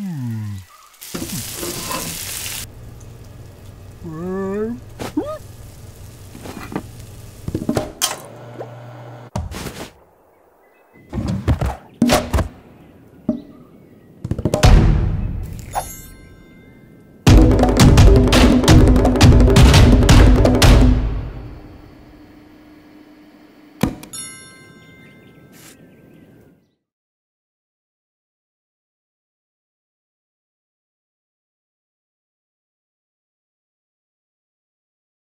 Hmm. hmm.